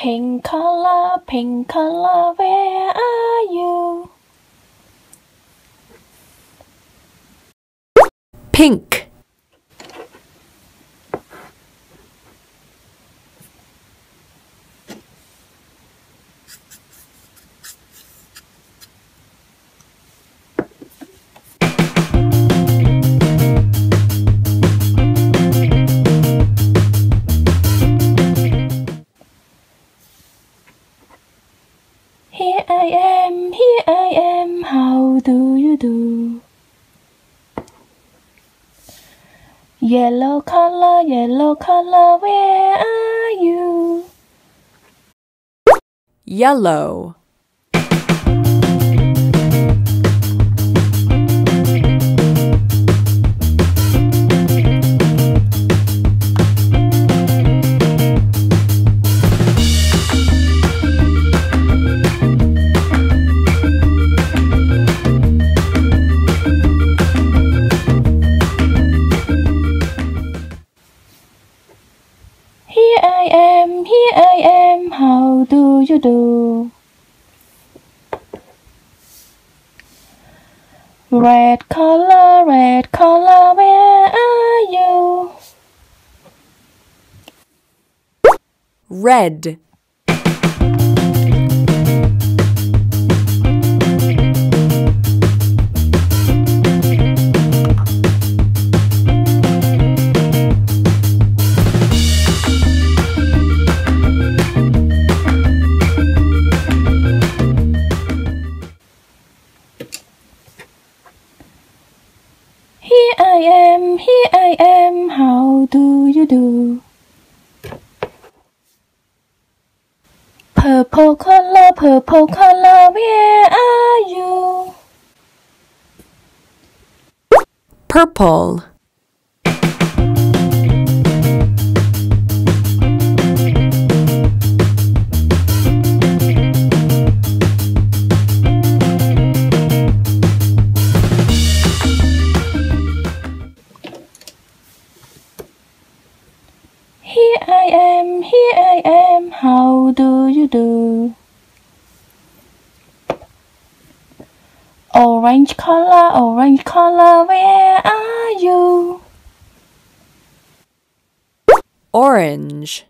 Pink color, pink color, where are you? Pink. How do you do? Yellow color, yellow color, where are you? Yellow. Am, here I am, how do you do? Red color, red color, where are you? Red. I am, here I am, how do you do? Purple color, purple color, where are you? Purple. Am, here I am, how do you do? Orange color, orange color, where are you? Orange.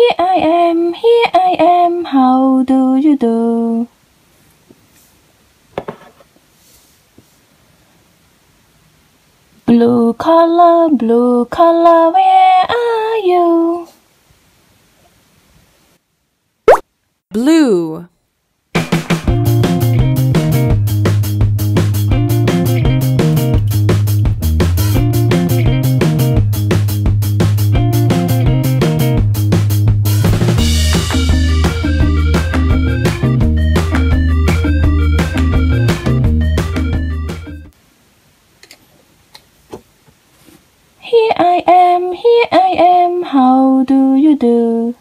Here I am, here I am, how do you do? Blue color, blue color, where are you? Blue. How do you do?